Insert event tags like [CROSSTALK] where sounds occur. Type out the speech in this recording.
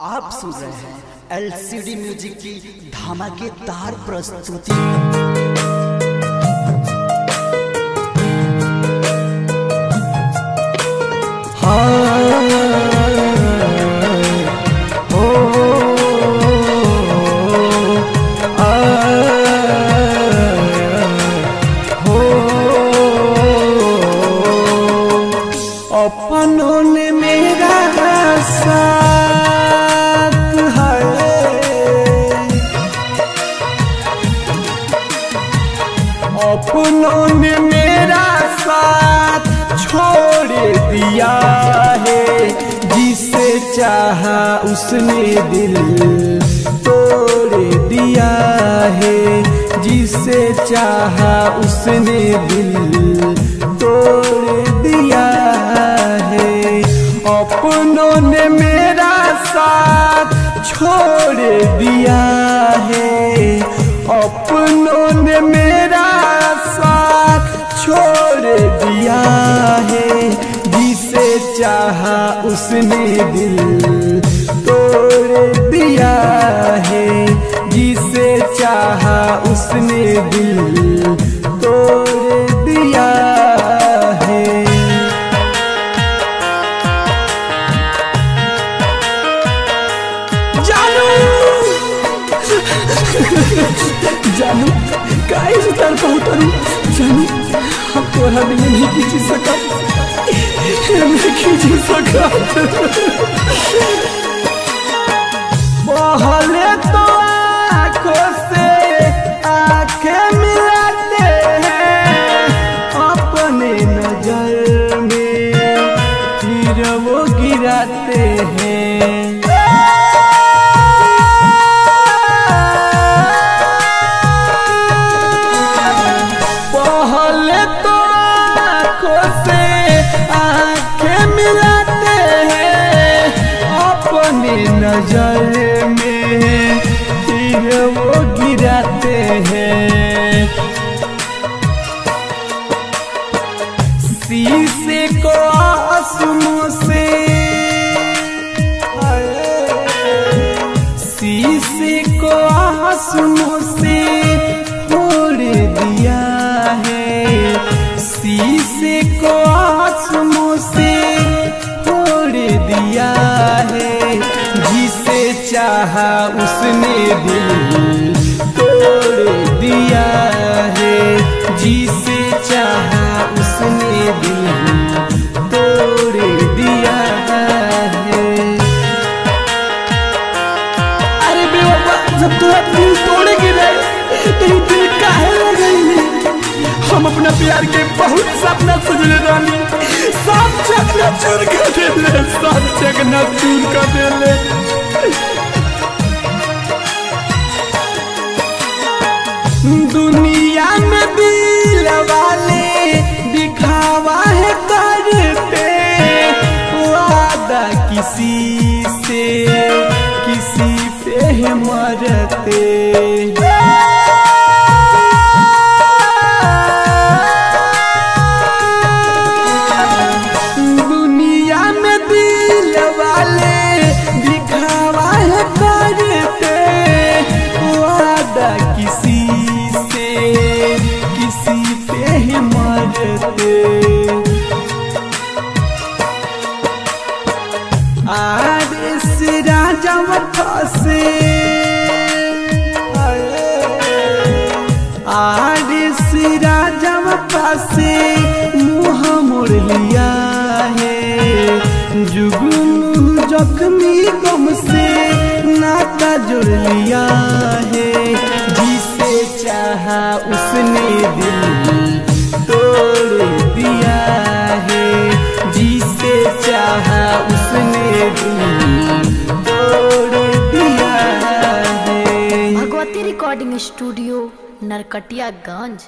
आप सुन रहे हैं एलसीडी म्यूज़िक की धमाकेदार प्रस्तुति। अपनों ने मेरा साथ अपनों ने मेरा साथ छोड़ दिया है। जिसे चाहा उसने दिल तोड़ दिया है। जिसे चाहा उसने दिल तोड़ दिया है। अपनों ने मेरा साथ छोड़ दिया चाहा उसने दिल तोड़ दिया है, जिसे चाहा उसने दिल तोड़ दिया है। जानू! [LAUGHS] जानू काहे पहले तो से आँखें मिलाते हैं। अपने नज़र में फिर वो गिराते हैं। नज़र में फिर वो गिराते हैं। शीशे को आंसुओं से शीशे को आंसुओं चाहा उसने दिल तोड़ दिया है। जिसे चाहा उसने दिल तोड़ दिया है। अरे बेवफा, जब तू दिल तोड़े गिरे तो ये दिल काहे लगैली हम अपना प्यार के बहुत सपना सजले रानी। सब चकना चूर कर देले सब चकना चूर कर देले। दुनिया में दिल वाले दिखावा है करते वादा किसी से किसी पे है मरते। राजा फसे आदेश राजा मुँह मोड़ लिया है। जुगनू जख्मी गम से नाता जोड़ लिया है। जिसे चाहा उसने दिल रिकॉर्डिंग स्टूडियो नरकटिया नरकटियागंज